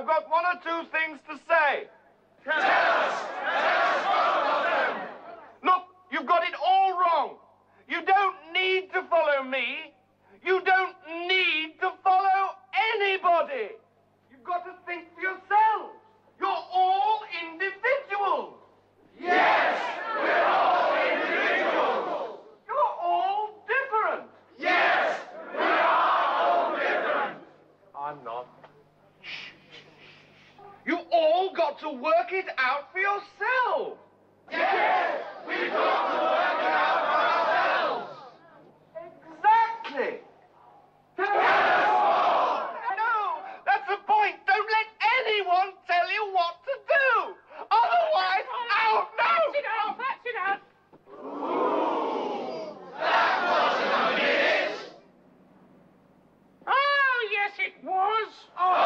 I've got one or two things to say. Tell us! Tell us them! Look, you've got it all wrong. You don't need to follow me. You don't need to follow anybody. You've got to think for yourselves. You're all individuals. Yes, we're all individuals. You're all different. Yes, we are all different. I'm not. to work it out for yourself. Yes, we've got to work it out for ourselves. Exactly. Tell No, that's the point. Don't let anyone tell you what to do. Otherwise, out, no. That's it out, that's it out. That wasn't a minute. Oh, yes, it was. Oh.